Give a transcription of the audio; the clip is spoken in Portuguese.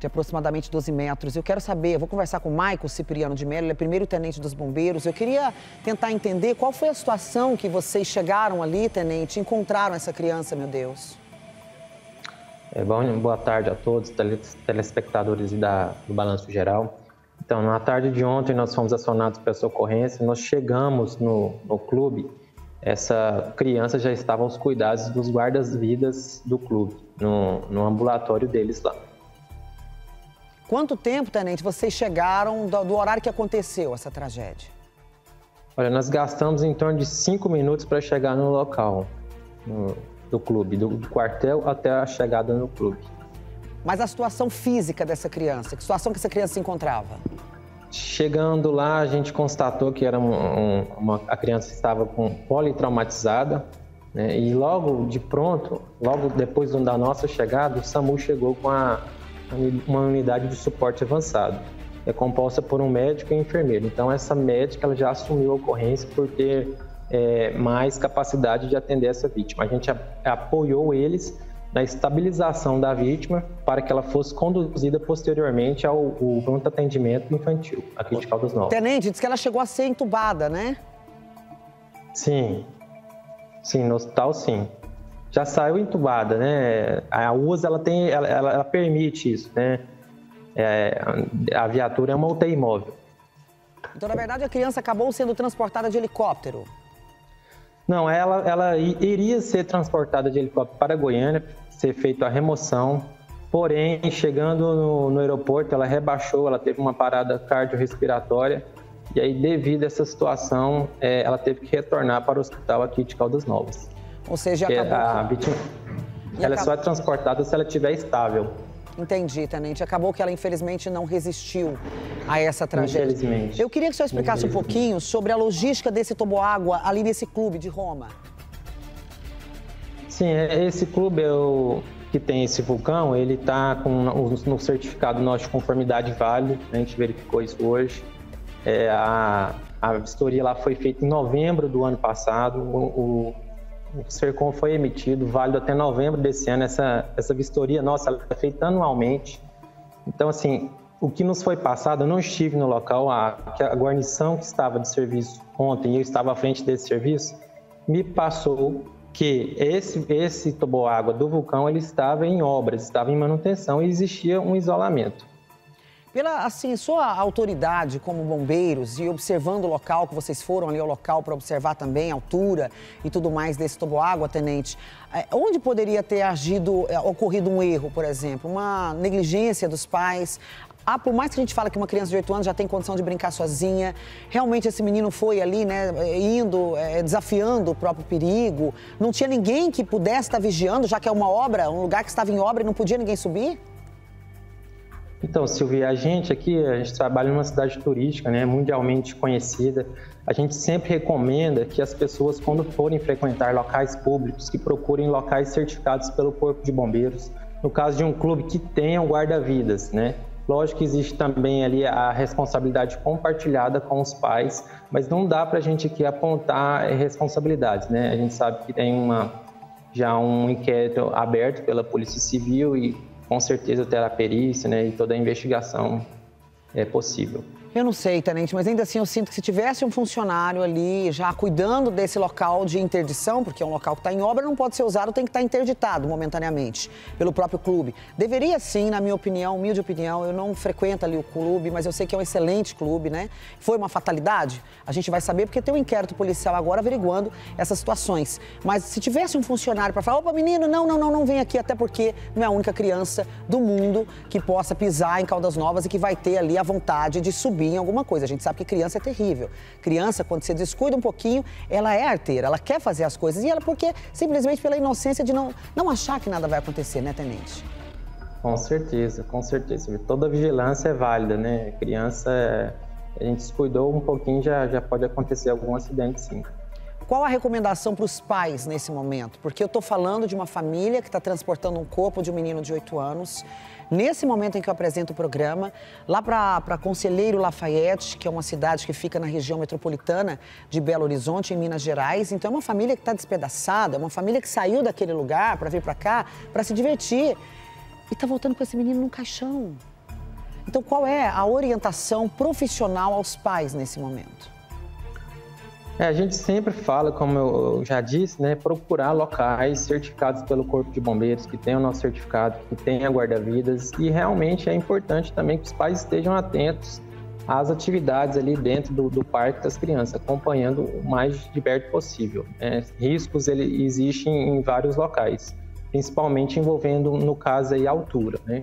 de aproximadamente 12 metros. Eu quero saber, eu vou conversar com o Maico Cipriano de Mello, ele é primeiro tenente dos bombeiros. Eu queria tentar entender qual foi a situação que vocês chegaram ali, tenente, encontraram essa criança, meu Deus. É, bom, boa tarde a todos, telespectadores da, do Balanço Geral. Então, na tarde de ontem, nós fomos acionados pela ocorrência, nós chegamos no, no clube, essa criança já estava aos cuidados dos guardas-vidas do clube, no, no ambulatório deles lá. Quanto tempo, tenente, vocês chegaram do, do horário que aconteceu essa tragédia? Olha, nós gastamos em torno de cinco minutos para chegar no local no, do clube, do, do quartel até a chegada no clube. Mas a situação física dessa criança, que situação que essa criança se encontrava? Chegando lá, a gente constatou que era um, uma, a criança estava com politraumatizada, né? e logo de pronto, logo depois da nossa chegada, o SAMU chegou com a uma unidade de suporte avançado. É composta por um médico e um enfermeiro. Então, essa médica ela já assumiu a ocorrência por ter é, mais capacidade de atender essa vítima. A gente apoiou eles na estabilização da vítima para que ela fosse conduzida posteriormente ao, ao pronto atendimento infantil aqui de Caldas Novas. Tenente, diz que ela chegou a ser entubada, né? Sim, sim, no hospital sim já saiu entubada, né? A USA ela tem, ela, ela, ela permite isso, né? É, a viatura é uma UTI móvel. Então, na verdade, a criança acabou sendo transportada de helicóptero. Não, ela, ela iria ser transportada de helicóptero para Goiânia, ser feita a remoção. Porém, chegando no, no aeroporto, ela rebaixou, ela teve uma parada cardiorrespiratória. E aí, devido a essa situação, é, ela teve que retornar para o hospital aqui de Caldas Novas. Ou seja, acabou... a vítima ela acabou... é só transportada se ela estiver estável. Entendi, Tenente. Acabou que ela, infelizmente, não resistiu a essa tragédia. Infelizmente. Eu queria que o senhor explicasse um pouquinho sobre a logística desse toboágua ali nesse clube de Roma. Sim, é, esse clube é o, que tem esse vulcão, ele está com no certificado nosso de conformidade válido, a gente verificou isso hoje. É, a, a vistoria lá foi feita em novembro do ano passado. O, o o SERCOM foi emitido, válido até novembro desse ano. Essa, essa vistoria nossa é feita anualmente. Então, assim, o que nos foi passado, eu não estive no local, a, a guarnição que estava de serviço ontem, eu estava à frente desse serviço, me passou que esse, esse toboágua do vulcão ele estava em obras, estava em manutenção e existia um isolamento. Pela assim, sua autoridade como bombeiros e observando o local que vocês foram ali ao local para observar também a altura e tudo mais desse toboágua, tenente, é, onde poderia ter agido, é, ocorrido um erro, por exemplo, uma negligência dos pais? Ah, por mais que a gente fale que uma criança de 8 anos já tem condição de brincar sozinha, realmente esse menino foi ali, né, indo, é, desafiando o próprio perigo. Não tinha ninguém que pudesse estar vigiando, já que é uma obra, um lugar que estava em obra e não podia ninguém subir? Então, Silvia, a gente aqui, a gente trabalha numa cidade turística, né, mundialmente conhecida. A gente sempre recomenda que as pessoas, quando forem frequentar locais públicos, que procurem locais certificados pelo Corpo de Bombeiros. No caso de um clube que tenha um guarda-vidas, né? Lógico que existe também ali a responsabilidade compartilhada com os pais, mas não dá para a gente aqui apontar responsabilidades, né? A gente sabe que tem uma, já um inquérito aberto pela Polícia Civil e com certeza terá perícia né, e toda a investigação é possível. Eu não sei, Tenente, mas ainda assim eu sinto que se tivesse um funcionário ali já cuidando desse local de interdição, porque é um local que está em obra, não pode ser usado, tem que estar tá interditado momentaneamente pelo próprio clube. Deveria sim, na minha opinião, humilde opinião, eu não frequento ali o clube, mas eu sei que é um excelente clube, né? Foi uma fatalidade? A gente vai saber porque tem um inquérito policial agora averiguando essas situações. Mas se tivesse um funcionário para falar, opa, menino, não, não, não, não vem aqui, até porque não é a única criança do mundo que possa pisar em Caldas Novas e que vai ter ali a vontade de subir em alguma coisa. A gente sabe que criança é terrível. Criança, quando você descuida um pouquinho, ela é arteira, ela quer fazer as coisas. E ela, porque simplesmente pela inocência de não, não achar que nada vai acontecer, né, Tenente? Com certeza, com certeza. Toda vigilância é válida, né? Criança, a gente descuidou um pouquinho, já, já pode acontecer algum acidente, sim. Qual a recomendação para os pais nesse momento? Porque eu estou falando de uma família que está transportando um corpo de um menino de 8 anos Nesse momento em que eu apresento o programa, lá para Conselheiro Lafayette, que é uma cidade que fica na região metropolitana de Belo Horizonte, em Minas Gerais. Então, é uma família que está despedaçada, é uma família que saiu daquele lugar para vir para cá para se divertir. e está voltando com esse menino no caixão. Então, qual é a orientação profissional aos pais nesse momento? É, a gente sempre fala, como eu já disse, né, procurar locais certificados pelo Corpo de Bombeiros, que tenham o nosso certificado, que tenha guarda-vidas. E realmente é importante também que os pais estejam atentos às atividades ali dentro do, do parque das crianças, acompanhando o mais de perto possível. É, riscos ele, existem em vários locais, principalmente envolvendo, no caso, aí, a altura. Né?